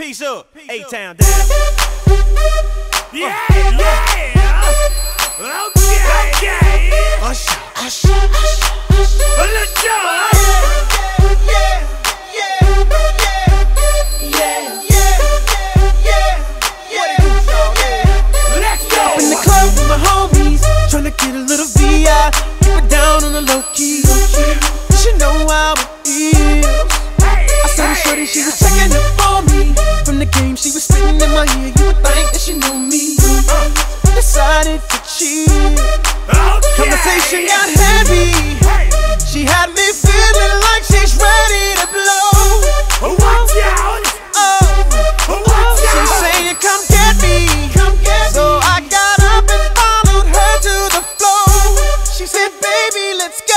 Peace up. A-Town down. Yeah, yeah. Okay, okay. Usher, usher, usher. A Lil Jon. Yeah, yeah, yeah, yeah, yeah, yeah, yeah. Let's go. In the club with my homies, tryna get a little VI. Keep it down on the low key. She know how it is. I saw the shorty, she was checking up on me the game, she was spitting in my ear. You would think that she knew me. Decided to cheat. Okay. Conversation got heavy. She had me feeling like she's ready to blow. Watch out! Watch out! Saying, "Come get me." So. I got up and followed her to the floor. She said, "Baby, let's." go